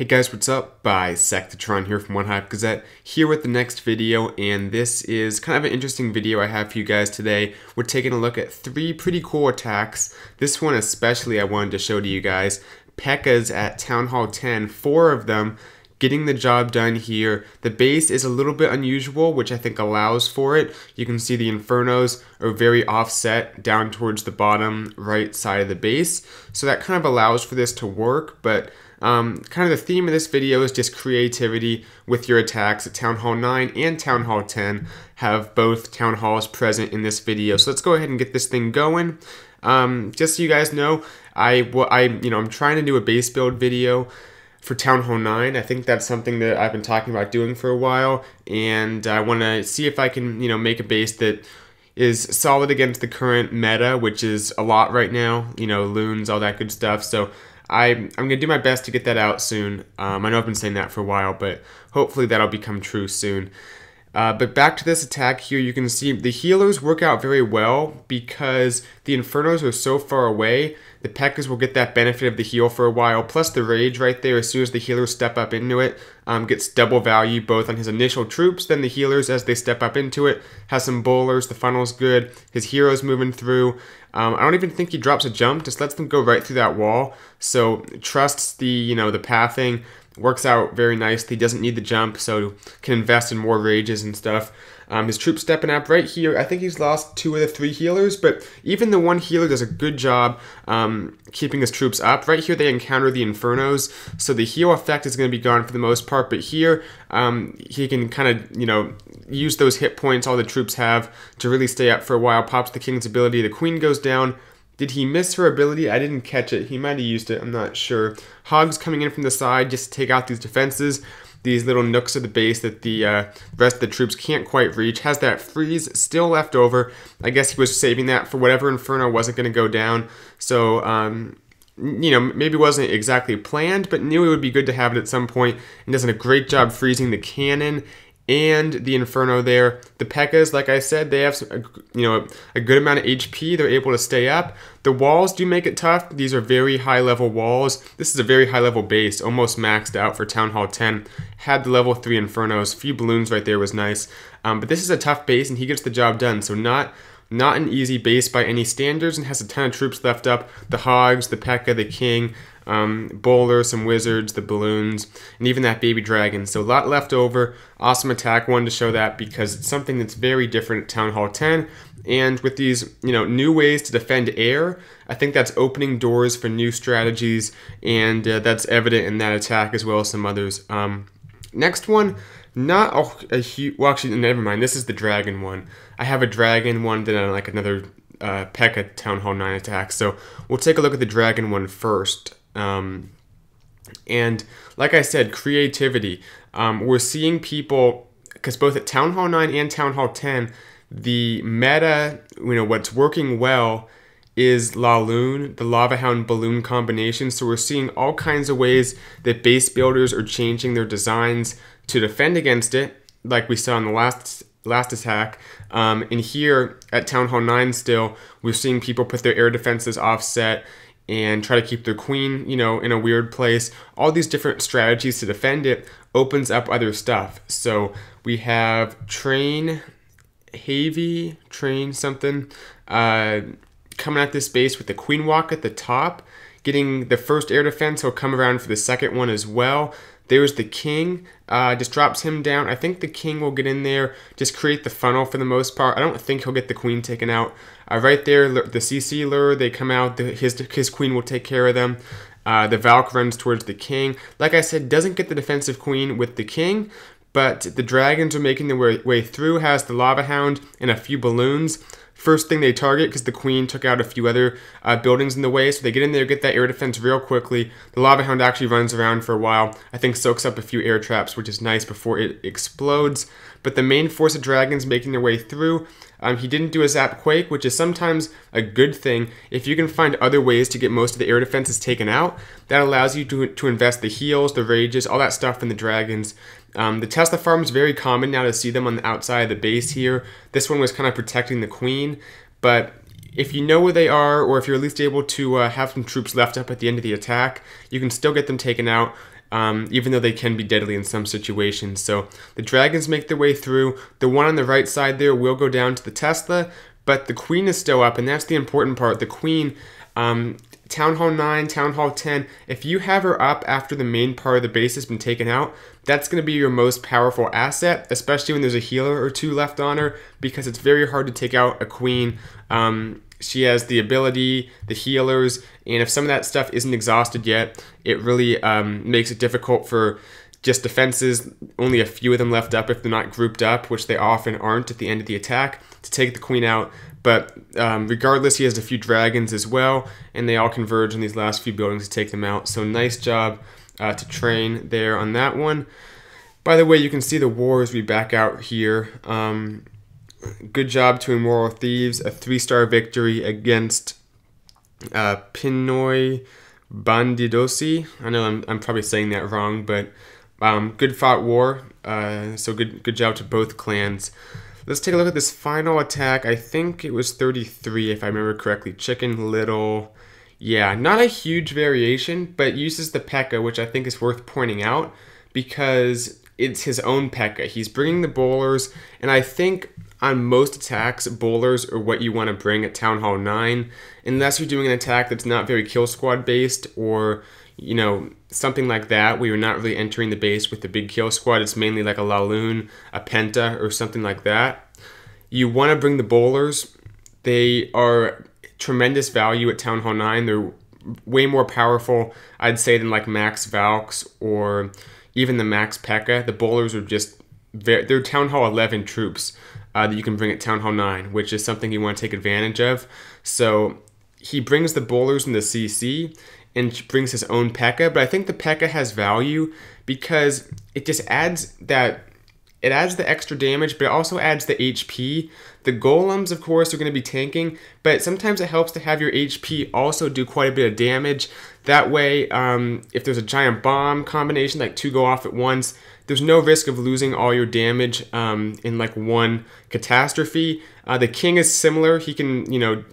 Hey guys, what's up? Bisectatron here from OneHive Gazette, here with the next video, and this is kind of an interesting video I have for you guys today. We're taking a look at three pretty cool attacks. This one especially I wanted to show to you guys. P.E.K.K.A.s at Town Hall 10, four of them, getting the job done here. The base is a little bit unusual, which I think allows for it. You can see the Infernos are very offset down towards the bottom right side of the base, so that kind of allows for this to work, but um, kind of the theme of this video is just creativity with your attacks at Town Hall 9 and Town Hall 10 have both Town Halls present in this video. So let's go ahead and get this thing going. Um, just so you guys know, I, I, you know, I'm trying to do a base build video for Town Hall 9. I think that's something that I've been talking about doing for a while, and I want to see if I can, you know, make a base that is solid against the current meta, which is a lot right now, you know, loons, all that good stuff. So I, I'm going to do my best to get that out soon. Um, I know I've been saying that for a while, but hopefully that'll become true soon. Uh, but back to this attack here, you can see the healers work out very well because the Infernos are so far away. The P.E.K.K.A.s will get that benefit of the heal for a while, plus the Rage right there, as soon as the healers step up into it, um, gets double value both on his initial troops, then the healers as they step up into it, has some bowlers, the funnel's good, his heroes moving through. Um, I don't even think he drops a jump, just lets them go right through that wall. So trusts the, you know, the pathing, works out very nicely. He doesn't need the jump, so can invest in more rages and stuff. Um, his troops stepping up right here. I think he's lost two of the three healers, but even the one healer does a good job um, keeping his troops up. Right here, they encounter the Infernos, so the heal effect is going to be gone for the most part. But here, um, he can kind of, you know, use those hit points all the troops have to really stay up for a while. Pops the King's ability. The Queen goes down. Did he miss her ability? I didn't catch it. He might have used it. I'm not sure. Hogs coming in from the side just to take out these defenses. These little nooks of the base that the uh, rest of the troops can't quite reach. Has that freeze still left over. I guess he was saving that for whatever Inferno wasn't going to go down. So, um, you know, maybe wasn't exactly planned, but knew it would be good to have it at some point. and does a great job freezing the cannon and the Inferno there. The P.E.K.K.A.s, like I said, they have some, you know a good amount of HP. They're able to stay up. The walls do make it tough. These are very high level walls. This is a very high level base, almost maxed out for Town Hall 10. Had the level 3 Infernos. A few balloons right there was nice. Um, but this is a tough base, and he gets the job done. So not not an easy base by any standards, and has a ton of troops left up. The Hogs, the P.E.K.K.A., the King, um, Bowler, some Wizards, the Balloons, and even that Baby Dragon. So a lot left over. Awesome attack. Wanted to show that because it's something that's very different at Town Hall 10. And with these, you know, new ways to defend air, I think that's opening doors for new strategies, and uh, that's evident in that attack as well as some others. Um, next one, not a, a huge. Well, actually, never mind. This is the dragon one. I have a dragon one, then I like another uh, P.E.K.K.A. Town Hall 9 attack. So we'll take a look at the dragon one first. Um, and like I said, creativity. Um, we're seeing people, because both at Town Hall 9 and Town Hall 10, the meta, you know, what's working well is La Laloon, the Lava Hound balloon combination. So we're seeing all kinds of ways that base builders are changing their designs to defend against it, like we saw in the last last attack. Um, and here at Town Hall 9 still, we're seeing people put their air defenses offset and try to keep their queen, you know, in a weird place. All these different strategies to defend it opens up other stuff. So we have train heavy, train something, uh, coming at this base with the queen walk at the top, getting the first air defense. He'll come around for the second one as well. There's the king, uh, just drops him down. I think the king will get in there, just create the funnel for the most part. I don't think he'll get the queen taken out. Uh, right there, the CC lure, they come out, the, his, his queen will take care of them. Uh, the Valk runs towards the king. Like I said, doesn't get the defensive queen with the king, but the dragons are making their way, way through, has the Lava Hound and a few balloons first thing they target because the queen took out a few other uh, buildings in the way. So they get in there, get that air defense real quickly. The lava hound actually runs around for a while. I think soaks up a few air traps, which is nice before it explodes. But the main force of dragons making their way through. Um, he didn't do a zap quake, which is sometimes a good thing. If you can find other ways to get most of the air defenses taken out, that allows you to, to invest the heals, the rages, all that stuff in the dragons. Um, the Tesla farm is very common now to see them on the outside of the base here. This one was kind of protecting the queen, but if you know where they are, or if you're at least able to uh, have some troops left up at the end of the attack, you can still get them taken out. um, even though they can be deadly in some situations. So the dragons make their way through. The one on the right side there will go down to the Tesla, but the queen is still up, and that's the important part. The queen, um, Town Hall 9, Town Hall 10, if you have her up after the main part of the base has been taken out, that's going to be your most powerful asset, especially when there's a healer or two left on her, because it's very hard to take out a queen. Um, she has the ability, the healers, and if some of that stuff isn't exhausted yet, it really um, makes it difficult for just defenses, only a few of them left up if they're not grouped up, which they often aren't at the end of the attack, to take the queen out. But um, regardless, he has a few dragons as well, and they all converge in these last few buildings to take them out. So nice job uh, to train there on that one. By the way, you can see the war as we back out here. Um, good job to Immoral Thieves. A three-star victory against uh, Pinoy Bandidosi. I know I'm, I'm probably saying that wrong, but um, good fought war. Uh, so good good job to both clans. Let's take a look at this final attack. I think it was 33 if I remember correctly. Chicken Little. Yeah, not a huge variation, but uses the P.E.K.K.A, which I think is worth pointing out because it's his own P.E.K.K.A. He's bringing the bowlers, and I think on most attacks, bowlers are what you want to bring at Town Hall 9, unless you're doing an attack that's not very kill squad based or, you know, something like that where you're not really entering the base with the big kill squad. It's mainly like a Laloon, a Penta, or something like that. You want to bring the bowlers. They are tremendous value at Town Hall 9. They're way more powerful, I'd say, than like Max Valks or even the Max P.E.K.K.A. The bowlers are just, very, they're Town Hall 11 troops uh, that you can bring at Town Hall 9, which is something you want to take advantage of. So he brings the bowlers in the CC and brings his own P.E.K.K.A, but I think the P.E.K.K.A has value because it just adds that it adds the extra damage, but it also adds the HP. The golems, of course, are going to be tanking, but sometimes it helps to have your HP also do quite a bit of damage. That way, um, if there's a giant bomb combination, like two go off at once, there's no risk of losing all your damage um, in like one catastrophe. Uh, the king is similar. He can, you know,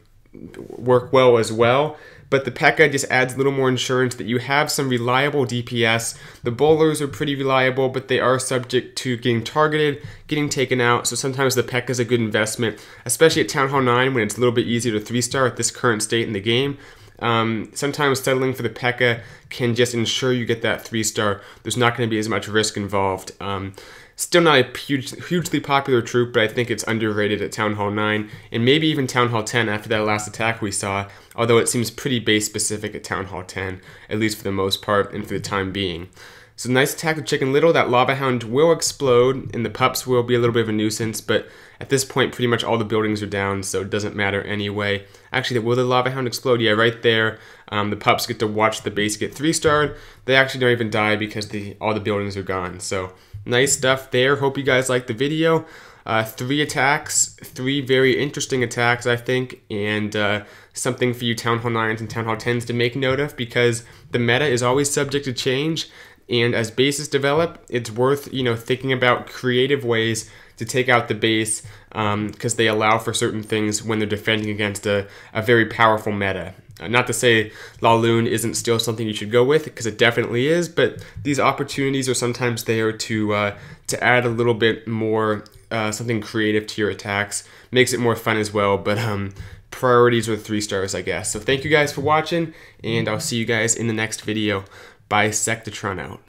work well as well. But the P.E.K.K.A just adds a little more insurance that you have some reliable DPS. The bowlers are pretty reliable, but they are subject to getting targeted, getting taken out. So sometimes the P.E.K.K.A is a good investment, especially at Town Hall 9 when it's a little bit easier to 3-star at this current state in the game. Um, sometimes settling for the P.E.K.K.A can just ensure you get that 3-star. There's not going to be as much risk involved. Um, Still not a huge, hugely popular troop, but I think it's underrated at Town Hall 9, and maybe even Town Hall 10 after that last attack we saw, although it seems pretty base specific at Town Hall 10, at least for the most part and for the time being. So nice attack with Chicken Little. That Lava Hound will explode, and the pups will be a little bit of a nuisance, but at this point, pretty much all the buildings are down, so it doesn't matter anyway. Actually, will the Lava Hound explode? Yeah, right there. Um, the pups get to watch the base get 3-starred. They actually don't even die because the all the buildings are gone, so nice stuff there. Hope you guys liked the video. Uh, three attacks, three very interesting attacks, I think, and uh, something for you Town Hall 9s and Town Hall 10s to make note of because the meta is always subject to change. And as bases develop, it's worth you know thinking about creative ways to take out the base because um, they allow for certain things when they're defending against a, a very powerful meta. Uh, not to say Laloon isn't still something you should go with, because it definitely is, but these opportunities are sometimes there to uh, to add a little bit more uh, something creative to your attacks. Makes it more fun as well, but um, priorities are three stars, I guess. So thank you guys for watching, and I'll see you guys in the next video. Bisectatron out.